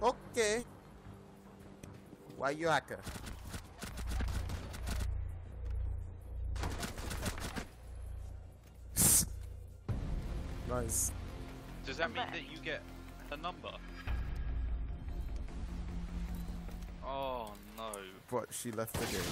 Okay. Why you hacker? nice. Does that mean that you get a number? Oh no. But she left the game.